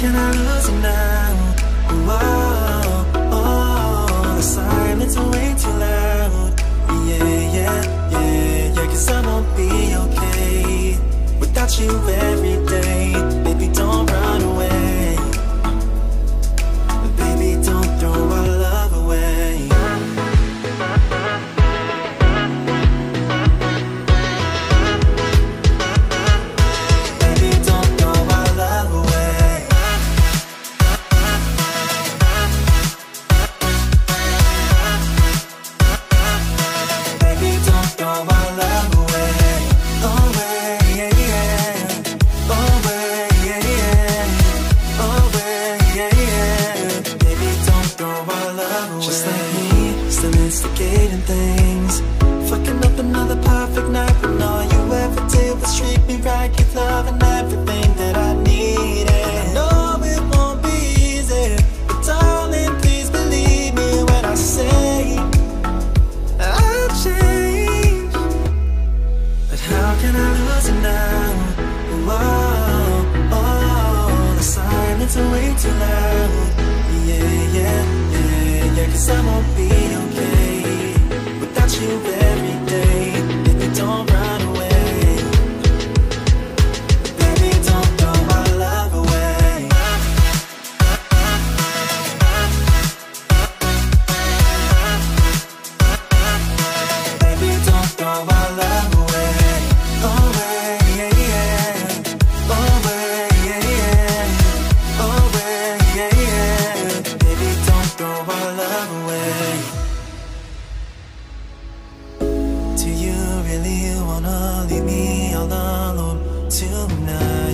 can I lose you now? Oh, oh, the silence is way too loud. Yeah, yeah, yeah, yeah, cause I won't be okay without you every Just like me, still instigating things. Fucking up another perfect night really wanna leave me all alone tonight.